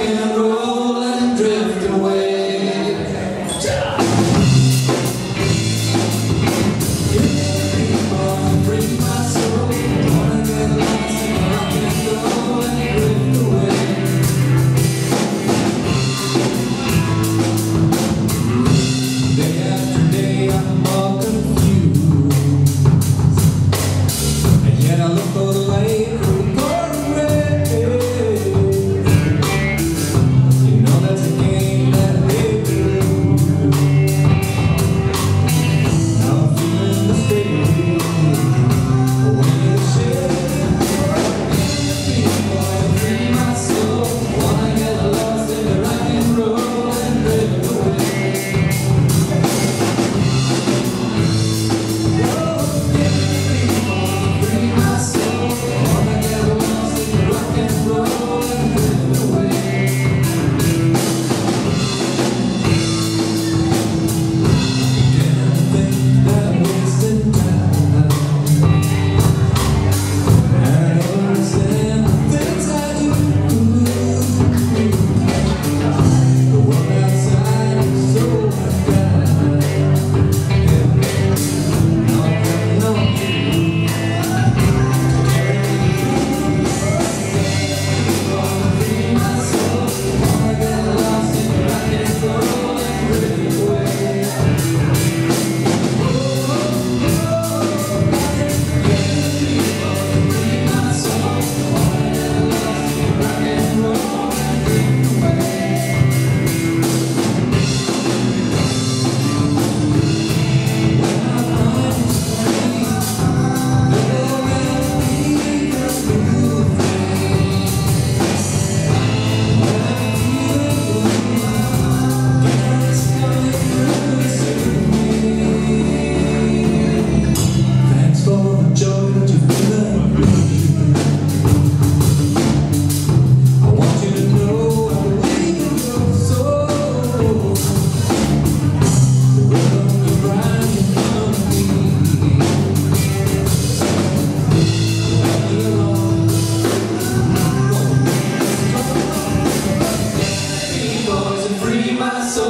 in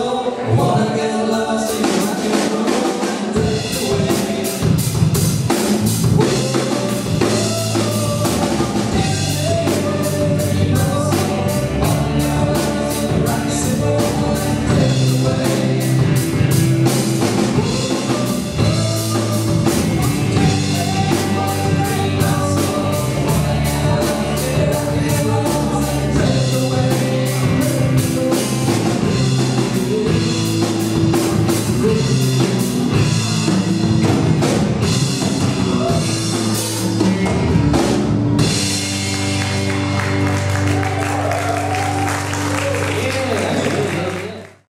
so.